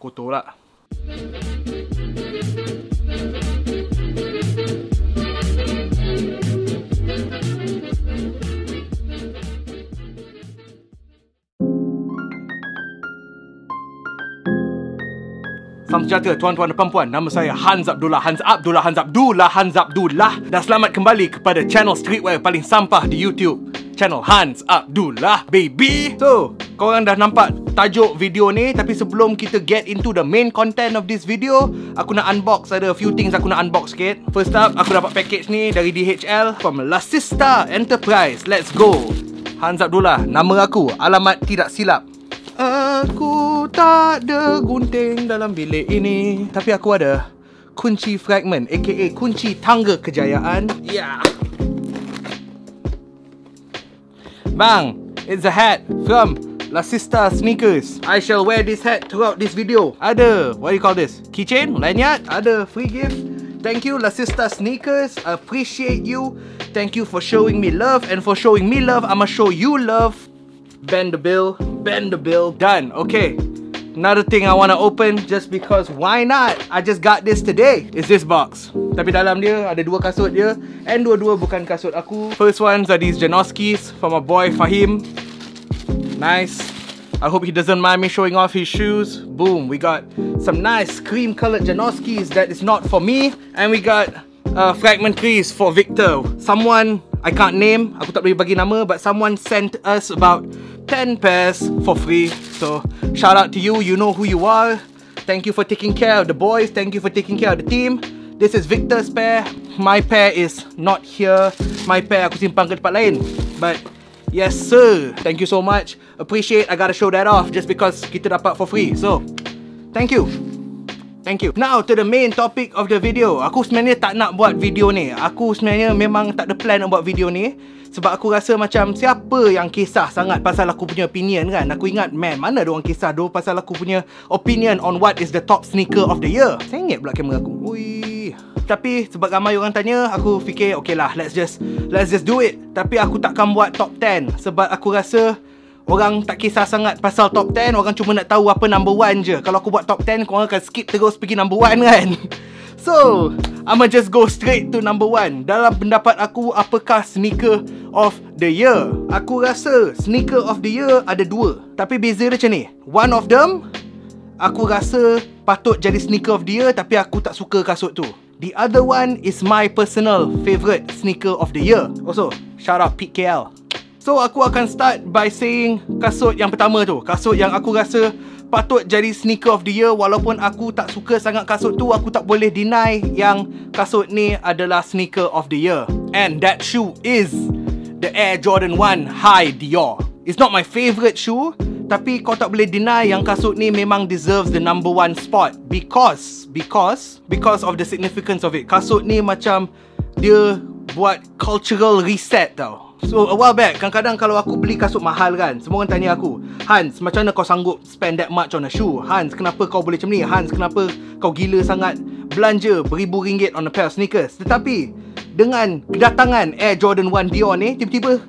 kotor lah. Salam sejahtera tuan-tuan dan puan-puan. Nama saya Hans Abdullah. Hans Abdullah Hans Abdullah Hans Abdullah. Dan selamat kembali kepada channel streetwear paling sampah di YouTube. Channel Hans Abdullah baby. So, korang dah nampak tajuk video ni Tapi sebelum kita get into the main content of this video Aku nak unbox, ada few things aku nak unbox sikit. First up, aku dapat package ni dari DHL From Lasista Enterprise. Let's go. Hans Abdullah, nama aku, alamat tidak silap. Aku tak ada gunting dalam bilik ini Tapi aku ada kunci fragment aka kunci tangga kejayaan. Ya. Yeah. Bang, it's a hat from La Sista Sneakers. I shall wear this hat throughout this video. Ada, what do you call this? Keychain? Lanyard? Ada free gift? Thank you La Sista Sneakers. Appreciate you. Thank you for showing me love And for showing me love I'ma show you love. Bend the bill Bend the bill. Done Okay. Another thing I want to open Just because Why not? I just got this today. Is this box. Tapi dalam dia Ada dua kasut dia. And dua-dua bukan kasut aku. First ones are these Janoskis For my boy Fahim. Nice I hope he doesn't mind me showing off his shoes. Boom We got some nice cream colored Janoskis That is not for me. And we got uh, fragment crease for Victor. Someone I can't name Aku tak boleh bagi nama But someone sent us about 10 pairs for free. So shout out to you. You know who you are. Thank you for taking care of the boys. Thank you for taking care of the team. This is Victor's pair. My pair is not here. My pair aku simpan ke tempat lain. But Yes sir Thank you so much Appreciate I gotta show that off Just because kita dapat for free So Thank you Thank you. Now to the main topic of the video. Aku sebenarnya tak nak buat video ni. Aku sebenarnya memang tak ada plan nak buat video ni. Sebab aku rasa macam siapa yang kisah sangat pasal aku punya opinion kan. Aku ingat man, mana ada orang kisah doh pasal aku punya opinion on what is the top sneaker of the year. Sengit pula kamera aku. Ui. Tapi sebab ramai orang tanya, aku fikir okay lah, let's just let's just do it. Tapi aku takkan buat top 10 sebab aku rasa Orang tak kisah sangat pasal top 10 Orang cuma nak tahu apa number 1 je. Kalau aku buat top 10 Korang akan skip terus pergi number 1 kan? So I'ma just go straight to number 1 Dalam pendapat aku Apakah sneaker of the year? Aku rasa Sneaker of the year ada dua. Tapi beza dia macam ni. One of them Aku rasa Patut jadi sneaker of the year Tapi aku tak suka kasut tu. The other one is my personal favourite sneaker of the year. Also, shout out Pete KL So aku akan start by saying kasut yang pertama tu. Kasut yang aku rasa patut jadi sneaker of the year. Walaupun aku tak suka sangat kasut tu Aku tak boleh deny yang kasut ni adalah sneaker of the year. And that shoe is the Air Jordan 1 High Dior. It's not my favourite shoe Tapi kau tak boleh deny yang kasut ni memang deserves the number one spot. Because, because, because of the significance of it. Kasut ni macam dia buat cultural reset tau. So a while back Kadang-kadang kalau aku beli kasut mahal kan Semua orang tanya aku Hans macam mana kau sanggup Spend that much on a shoe? Hans kenapa kau boleh macam ni? Hans kenapa kau gila sangat? Belanja beribu ringgit on a pair of sneakers. Tetapi Dengan kedatangan Air Jordan 1 Dior ni Tiba-tiba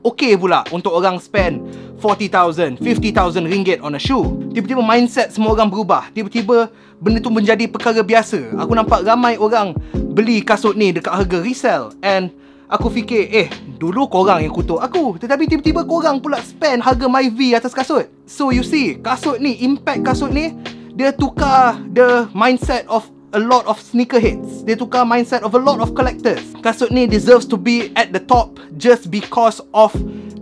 Okay pula Untuk orang spend 40,000 50,000 ringgit on a shoe. Tiba-tiba mindset semua orang berubah. Tiba-tiba Benda tu menjadi perkara biasa. Aku nampak ramai orang Beli kasut ni dekat harga resell And Aku fikir Eh Dulu korang yang kutuk aku. Tetapi tiba-tiba korang pula spend Harga my V atas kasut. So you see Kasut ni Impact kasut ni Dia tukar The mindset of A lot of sneakerheads. Dia tukar mindset of a lot of collectors. Kasut ni deserves to be at the top Just because of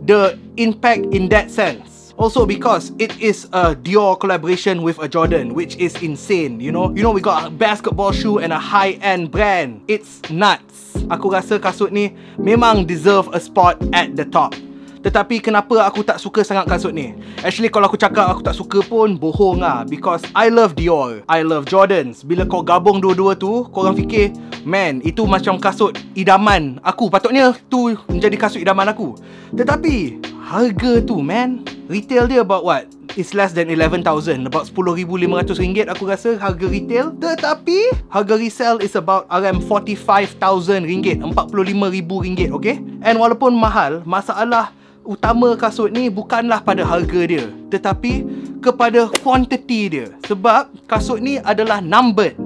The impact in that sense. Also because it is a Dior collaboration with a Jordan Which is insane, you know? You know we got a basketball shoe and a high-end brand. It's nuts. Aku rasa kasut ni memang deserve a spot at the top tetapi kenapa aku tak suka sangat kasut ni? Actually kalau aku cakap aku tak suka pun bohong lah. Because I love Dior. I love Jordans. Bila kau gabung dua-dua tu Korang fikir Man itu macam kasut idaman aku. Patutnya tu menjadi kasut idaman aku. Tetapi Harga tu man Retail dia about what? It's less than 11,000 About RM10,500 aku rasa harga retail. Tetapi Harga resell is about RM45,000 RM45,000 okay? And walaupun mahal Masalah utama kasut ni bukanlah pada harga dia Tetapi kepada quantity dia. Sebab kasut ni adalah numbered.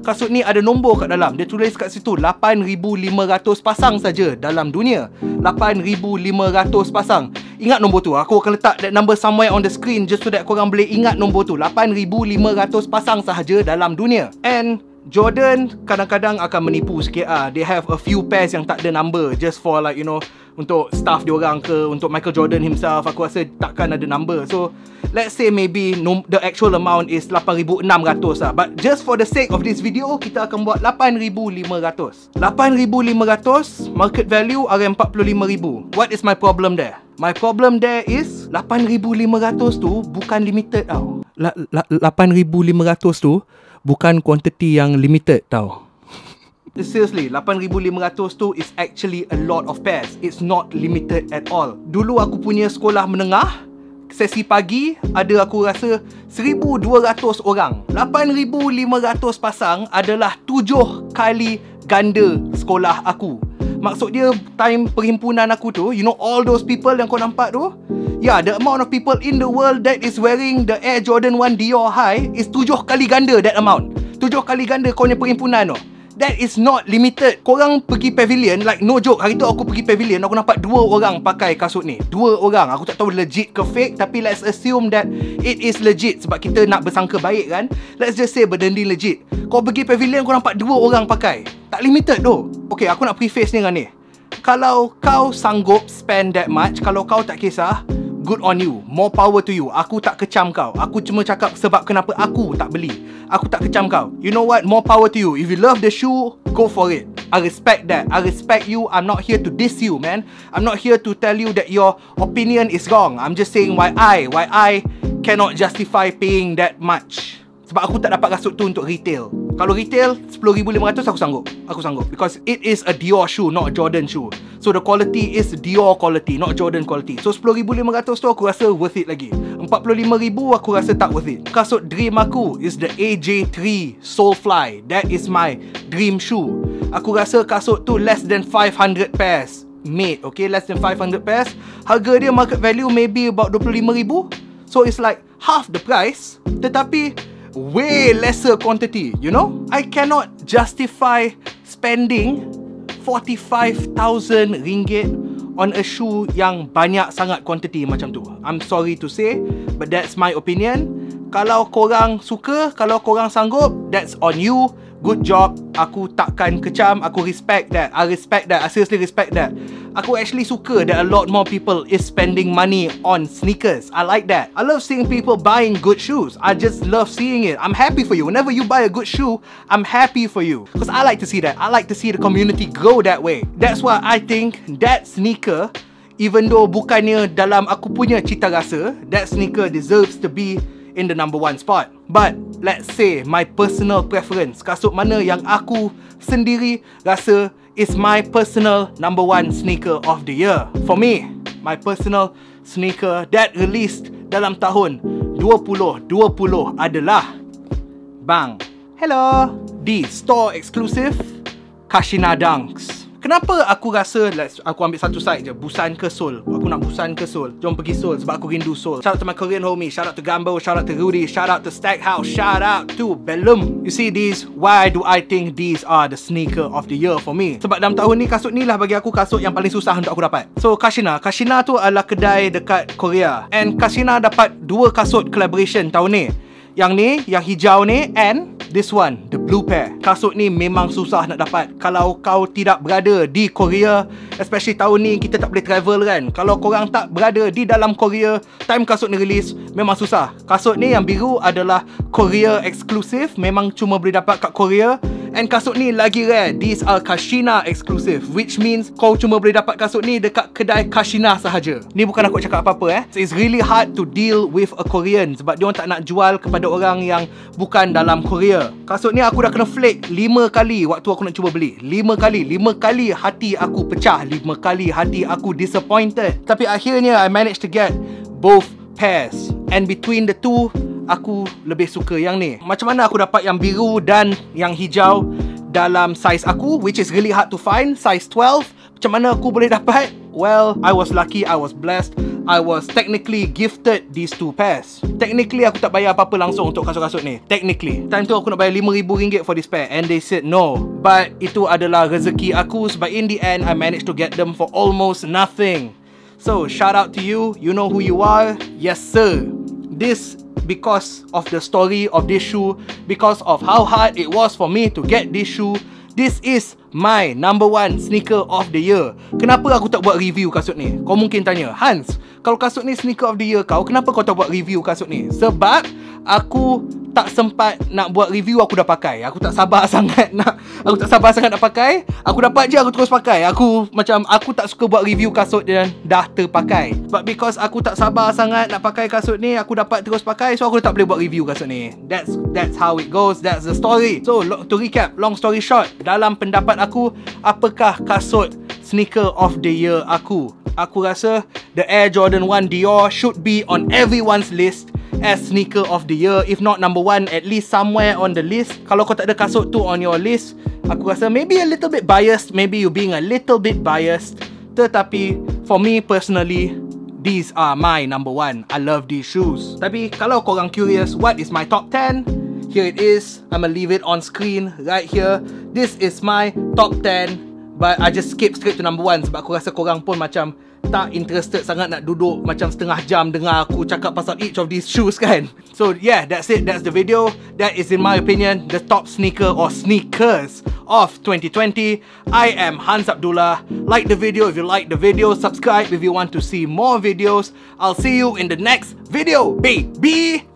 Kasut ni ada nombor kat dalam. Dia tulis kat situ 8,500 pasang saja dalam dunia. 8,500 pasang. Ingat nombor tu. Aku akan letak that number somewhere on the screen Just so that korang boleh ingat nombor tu. 8,500 pasang sahaja dalam dunia. And Jordan kadang-kadang akan menipu sikit ah. They have a few pairs yang tak ada number just for like you know untuk staff dia orang ke untuk Michael Jordan himself aku rasa takkan ada number. So let's say maybe no, the actual amount is 8600 lah. But just for the sake of this video kita akan buat 8500. 8500 market value RM45000. What is my problem there? My problem there is 8500 tu bukan limited tau. 8500 tu bukan quantity yang limited tau. Seriously, 8,500 tu is actually a lot of pairs. It's not limited at all. Dulu aku punya sekolah menengah, sesi pagi ada aku rasa 1,200 orang. 8,500 pasang adalah 7 kali ganda sekolah aku. Maksud dia time perhimpunan aku tu, you know all those people yang kau nampak tu, Yeah, the amount of people in the world that is wearing the Air Jordan 1 Dior High is tujuh kali ganda that amount. Tujuh kali ganda kau punya perhimpunan tu. That is not limited. Korang pergi pavilion, like no joke, hari tu aku pergi pavilion, aku nampak dua orang pakai kasut ni. Dua orang. Aku tak tahu legit ke fake, tapi let's assume that it is legit. Sebab kita nak bersangka baik kan. Let's just say benda ni legit. Kau pergi pavilion, kau nampak dua orang pakai. Tak limited tu. Okay, aku nak preface ni dengan ni. Kalau kau sanggup spend that much, kalau kau tak kisah, good on you More power to you. Aku tak kecam kau. Aku cuma cakap sebab kenapa aku tak beli. Aku tak kecam kau. You know what? More power to you. If you love the shoe Go for it. I respect that. I respect you. I'm not here to diss you man. I'm not here to tell you that your opinion is wrong. I'm just saying why I Why I cannot justify paying that much. Sebab aku tak dapat kasut tu untuk retail kalau retail 10,500 aku sanggup. Aku sanggup. Because it is a Dior shoe Not a Jordan shoe. So the quality is Dior quality Not Jordan quality. So 10,500 tu aku rasa worth it lagi. 45,000 aku rasa tak worth it. Kasut dream aku Is the AJ3 Soulfly. That is my dream shoe. Aku rasa kasut tu less than 500 pairs. Made okay? Less than 500 pairs. Harga dia market value maybe about 25,000 So it's like half the price. Tetapi way lesser quantity, you know? I cannot justify spending 45,000 ringgit on a shoe yang banyak sangat quantity macam tu. I'm sorry to say, but that's my opinion. Kalau korang suka, kalau korang sanggup, that's on you good job aku takkan kecam aku respect that i respect that i seriously respect that aku actually suka that a lot more people is spending money on sneakers. I like that. I love seeing people buying good shoes. I just love seeing it. I'm happy for you. Whenever you buy a good shoe i'm happy for you. Because i like to see that. I like to see the community grow that way. That's why i think that sneaker even though bukannya dalam aku punya cita rasa that sneaker deserves to be in the number one spot. But let's say my personal preference kasut mana yang aku sendiri rasa is my personal number one sneaker of the year. For me my personal sneaker that released dalam tahun 2020 adalah bang. Hello. The store exclusive Kashina Dunks Kenapa aku rasa like, Aku ambil satu side je Busan ke Seoul? Aku nak Busan ke Seoul? Jom pergi Seoul Sebab aku rindu Seoul. Shout out to my Korean homie Shout out to Gambo Shout out to Rudy Shout out to Stackhouse Shout out to Bellum. You see these Why do I think these are the sneaker of the year for me? Sebab dalam tahun ni Kasut ni lah bagi aku Kasut yang paling susah untuk aku dapat. So Kashina. Kashina tu adalah kedai dekat Korea. And Kashina dapat dua kasut collaboration tahun ni. Yang ni Yang hijau ni And This one, the blue pair. Kasut ni memang susah nak dapat. Kalau kau tidak berada di Korea, especially tahun ni kita tak boleh travel kan. Kalau korang tak berada di dalam Korea, time kasut ni release, memang susah. Kasut ni yang biru adalah Korea exclusive. Memang cuma boleh dapat kat Korea. And kasut ni lagi rare. These are Kashina exclusive Which means Kau cuma boleh dapat kasut ni Dekat kedai Kashina sahaja. Ni bukan aku cakap apa-apa eh. So, It's really hard to deal with a Korean Sebab dia tak nak jual kepada orang yang Bukan dalam Korea. Kasut ni aku dah kena flake 5 kali Waktu aku nak cuba beli. 5 kali. 5 kali hati aku pecah. 5 kali hati aku disappointed. Tapi akhirnya I managed to get Both pairs. And between the two aku lebih suka yang ni Macam mana aku dapat yang biru dan yang hijau Dalam size aku Which is really hard to find Size 12 Macam mana aku boleh dapat Well, I was lucky, I was blessed. I was technically gifted these two pairs. Technically aku tak bayar apa-apa langsung untuk kasut-kasut ni. Technically. Time tu aku nak bayar RM5,000 for this pair and they said no. But itu adalah rezeki aku sebab in the end I managed to get them for almost nothing. So, shout out to you. You know who you are. Yes, sir. This because of the story of this shoe, because of how hard it was for me to get this shoe. This is my number one sneaker of the year. Kenapa aku tak buat review kasut ni? Kau mungkin tanya, Hans, kalau kasut ni sneaker of the year kau, kenapa kau tak buat review kasut ni? Sebab aku tak sempat nak buat review aku dah pakai. Aku tak sabar sangat nak aku tak sabar sangat nak pakai. Aku dapat je aku terus pakai. Aku macam aku tak suka buat review kasut dan dah terpakai. But because aku tak sabar sangat nak pakai kasut ni, aku dapat terus pakai so aku tak boleh buat review kasut ni. That's that's how it goes. That's the story. So to recap, long story short, dalam pendapat aku, apakah kasut sneaker of the year aku? Aku rasa the Air Jordan 1 Dior should be on everyone's list as sneaker of the year if not number one at least somewhere on the list. Kalau kau tak ada kasut tu on your list aku rasa maybe a little bit biased maybe you being a little bit biased. Tetapi for me personally these are my number one. I love these shoes. Tapi kalau korang curious what is my top 10 here it is. I'm gonna leave it on screen right here. This is my top 10 but I just skip straight to number one sebab aku rasa korang pun macam tak interested sangat nak duduk macam setengah jam dengar aku cakap pasal each of these shoes kan. So yeah, that's it. That's the video. That is in my opinion the top sneaker or sneakers of 2020. I am Hans Abdullah. Like the video if you like the video. Subscribe if you want to see more videos. I'll see you in the next video, baby.